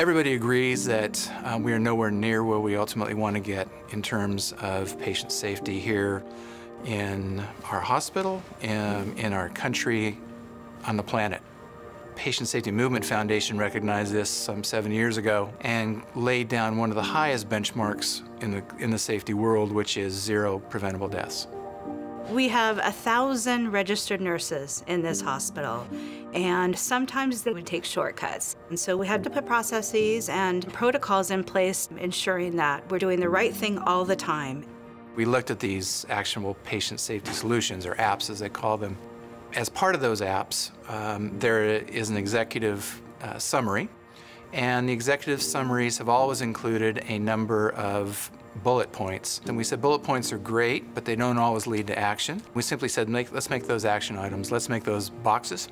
Everybody agrees that uh, we are nowhere near where we ultimately want to get in terms of patient safety here in our hospital, in, in our country, on the planet. Patient Safety Movement Foundation recognized this some seven years ago and laid down one of the highest benchmarks in the, in the safety world, which is zero preventable deaths. We have a thousand registered nurses in this hospital, and sometimes they would take shortcuts. And so we had to put processes and protocols in place, ensuring that we're doing the right thing all the time. We looked at these actionable patient safety solutions, or APSS as they call them. As part of those APSS, um, there is an executive uh, summary, and the executive summaries have always included a number of bullet points. And we said bullet points are great, but they don't always lead to action. We simply said, make, let's make those action items. Let's make those boxes.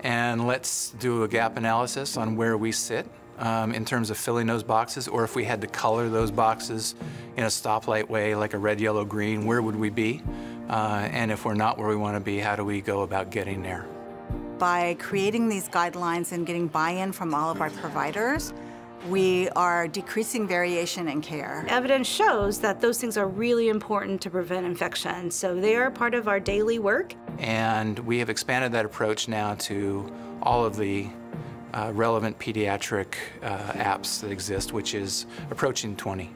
And let's do a gap analysis on where we sit um, in terms of filling those boxes, or if we had to color those boxes in a stoplight way, like a red, yellow, green, where would we be? Uh, and if we're not where we want to be, how do we go about getting there? By creating these guidelines and getting buy-in from all of our providers, we are decreasing variation in care. Evidence shows that those things are really important to prevent infection, so they are part of our daily work. And we have expanded that approach now to all of the uh, relevant pediatric uh, APSS that exist, which is approaching 20.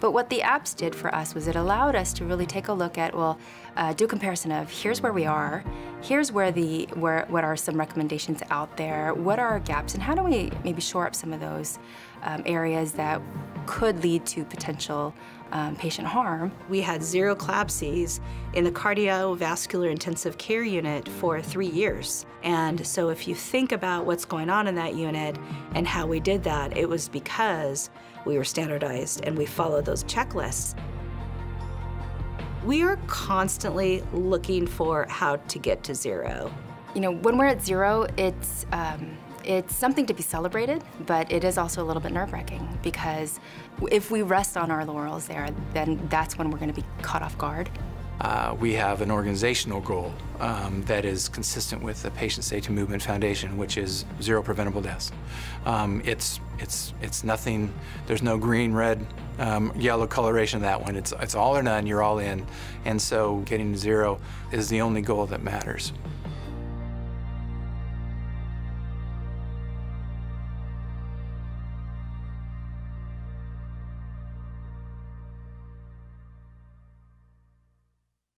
But what the APSS did for us was it allowed us to really take a look at, well, uh, do a comparison of here's where we are, here's where the where what are some recommendations out there, what are our gaps, and how do we maybe shore up some of those um, areas that could lead to potential um, patient harm. We had zero CLABSIs in the cardiovascular intensive care unit for three years. And so if you think about what's going on in that unit and how we did that, it was because we were standardized and we followed those checklists. We are constantly looking for how to get to zero. You know, when we're at zero, it's um, it's something to be celebrated, but it is also a little bit nerve-wracking because if we rest on our laurels there, then that's when we're going to be caught off guard. Uh, we have an organizational goal um, that is consistent with the Patient Safety Movement Foundation, which is zero preventable deaths. Um, it's it's it's nothing. There's no green, red, um, yellow coloration of that one. It's it's all or none. You're all in, and so getting to zero is the only goal that matters.